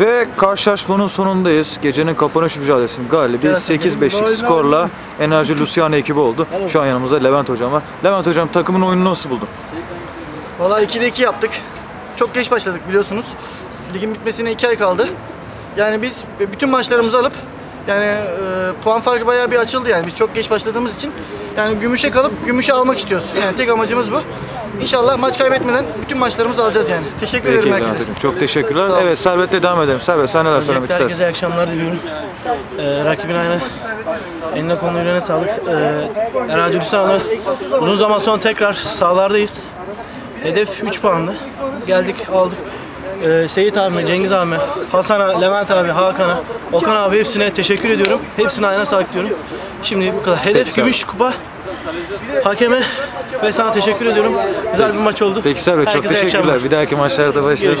Ve karşılaşmanın sonundayız. Gecenin kapanış mücadelesinin galibi 8-5'lik skorla Enerji Luciano ekibi oldu. Şu an yanımızda Levent Hocam var. Levent Hocam takımın oyununu nasıl buldun? Valla 2'de 2 yaptık. Çok geç başladık biliyorsunuz. Ligin bitmesine 2 ay kaldı. Yani biz bütün maçlarımızı alıp yani e, puan farkı bayağı bir açıldı yani. Biz çok geç başladığımız için yani gümüşe kalıp gümüşe almak istiyoruz. Yani tek amacımız bu. İnşallah maç kaybetmeden bütün maçlarımızı alacağız yani. Teşekkür Peki ederim herkese. Hocam. Çok teşekkürler. Evet Servet'le devam edelim. Servet sen neler söylemek istersin? herkese iyi akşamlar diliyorum. Ee, rakibin aynı eline yüreğine sağlık. Ee, Eracı Hüsnü'yle uzun zaman sonra tekrar sahalardayız. Hedef 3 puandı. Geldik aldık. Ee, Seyit abime, Cengiz abime, Hasan'a, Levent abi, Hakan'a, Okan abi hepsine teşekkür ediyorum. Hepsine ayna sağlık diyorum. Şimdi bu kadar. Hedef Peki, gümüş kupa. Hakeme ve sana teşekkür ediyorum. Güzel bir maç oldu. Peki Servet çok teşekkürler. Bir dahaki maçlarda başarılar.